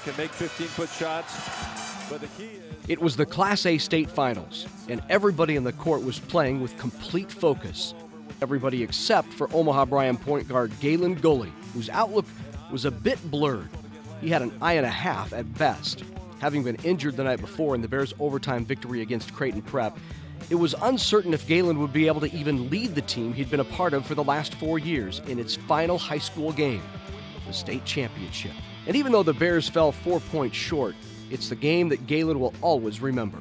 can make 15-foot shots. But the key is... It was the Class A state finals, and everybody in the court was playing with complete focus. Everybody except for Omaha Bryan point guard Galen Gullie, whose outlook was a bit blurred. He had an eye and a half at best. Having been injured the night before in the Bears' overtime victory against Creighton Prep, it was uncertain if Galen would be able to even lead the team he'd been a part of for the last four years in its final high school game, the state championship. And even though the Bears fell four points short, it's the game that Galen will always remember.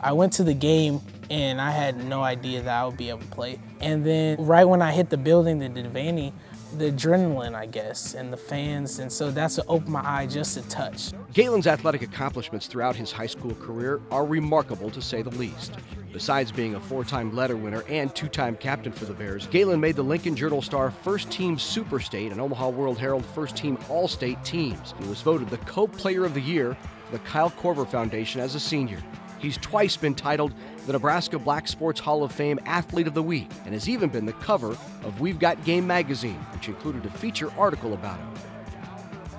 I went to the game and I had no idea that I would be able to play. And then right when I hit the building, the Devaney, the adrenaline, I guess, and the fans, and so that's what opened my eye just a touch. Galen's athletic accomplishments throughout his high school career are remarkable to say the least. Besides being a four time letter winner and two time captain for the Bears, Galen made the Lincoln Journal Star First Team Super State and Omaha World Herald First Team All State teams. He was voted the Co Player of the Year for the Kyle Korver Foundation as a senior. He's twice been titled the Nebraska Black Sports Hall of Fame Athlete of the Week and has even been the cover of We've Got Game magazine, which included a feature article about him.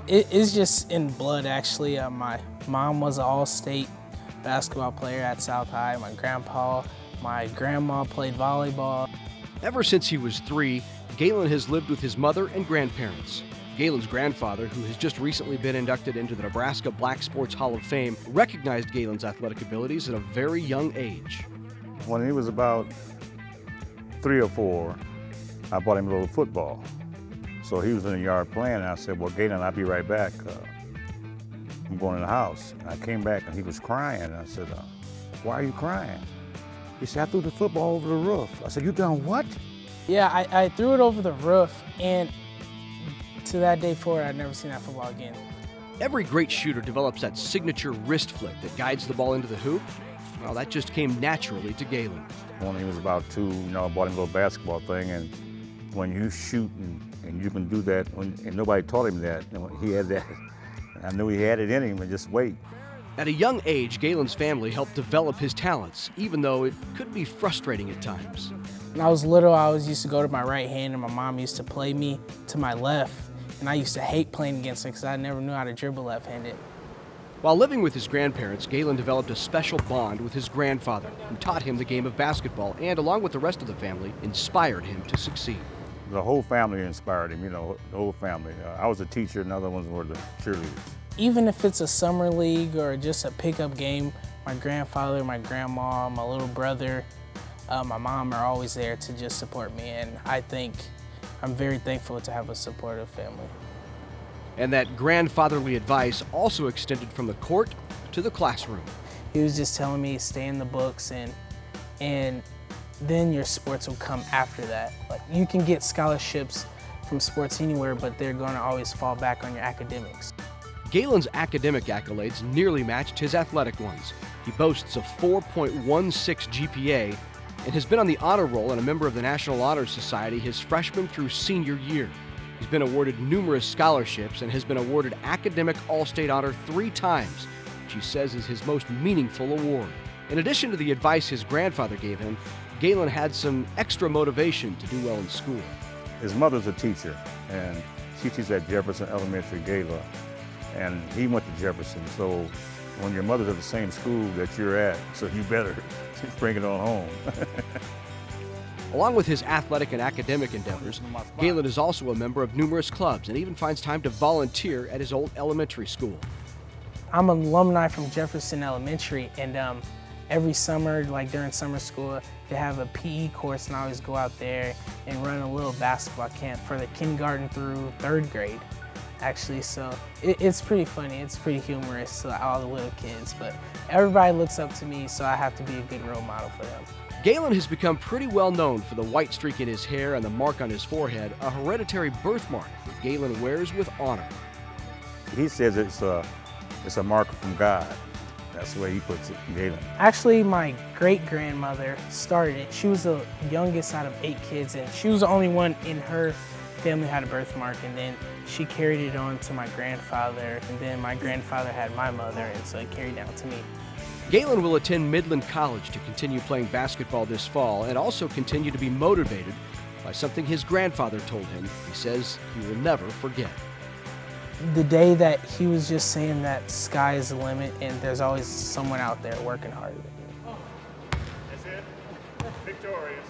It is just in blood, actually. Uh, my mom was an all state basketball player at South High. My grandpa, my grandma played volleyball. Ever since he was three, Galen has lived with his mother and grandparents. Galen's grandfather, who has just recently been inducted into the Nebraska Black Sports Hall of Fame, recognized Galen's athletic abilities at a very young age. When he was about three or four, I bought him a little football. So he was in the yard playing, and I said, well, Galen, I'll be right back. Uh, I'm going in the house. And I came back, and he was crying. And I said, uh, why are you crying? He said, I threw the football over the roof. I said, you done what? Yeah, I, I threw it over the roof, and to that day forward, I'd never seen that football again. Every great shooter develops that signature wrist flick that guides the ball into the hoop. Well, that just came naturally to Galen. When he was about two, you know, I bought him a little basketball thing, and when you shoot and, and you can do that, when, and nobody taught him that, he had that. I knew he had it in him, and just wait. At a young age, Galen's family helped develop his talents, even though it could be frustrating at times. When I was little, I always used to go to my right hand, and my mom used to play me to my left. And I used to hate playing against him because I never knew how to dribble left-handed. While living with his grandparents, Galen developed a special bond with his grandfather, who taught him the game of basketball and, along with the rest of the family, inspired him to succeed. The whole family inspired him, you know, the whole family. Uh, I was a teacher, and the other ones were the cheerleaders. Even if it's a summer league or just a pickup game, my grandfather, my grandma, my little brother, uh, my mom are always there to just support me, and I think I'm very thankful to have a supportive family. And that grandfatherly advice also extended from the court to the classroom. He was just telling me stay in the books and and then your sports will come after that. Like you can get scholarships from sports anywhere, but they're going to always fall back on your academics. Galen's academic accolades nearly matched his athletic ones. He boasts a 4.16 GPA and has been on the honor roll and a member of the National Honor Society his freshman through senior year. He's been awarded numerous scholarships and has been awarded Academic All State Honor three times, which he says is his most meaningful award. In addition to the advice his grandfather gave him, Galen had some extra motivation to do well in school. His mother's a teacher, and she teaches at Jefferson Elementary Gala, and he went to Jefferson, so when your mother's at the same school that you're at, so you better bring it on home. Along with his athletic and academic endeavors, Galen is also a member of numerous clubs and even finds time to volunteer at his old elementary school. I'm an alumni from Jefferson Elementary, and um, every summer, like during summer school, they have a PE course, and I always go out there and run a little basketball camp for the kindergarten through third grade actually. So it, it's pretty funny. It's pretty humorous to all the little kids. But everybody looks up to me, so I have to be a good role model for them. Galen has become pretty well known for the white streak in his hair and the mark on his forehead, a hereditary birthmark that Galen wears with honor. He says it's a, it's a mark from God. That's the way he puts it, Galen. Actually, my great-grandmother started it. She was the youngest out of eight kids, and she was the only one in her family had a birthmark, and then she carried it on to my grandfather, and then my grandfather had my mother, and so it carried down to me. Galen will attend Midland College to continue playing basketball this fall and also continue to be motivated by something his grandfather told him he says he will never forget. the day that he was just saying that sky is the limit and there's always someone out there working hard. Oh, that's it. Victorious.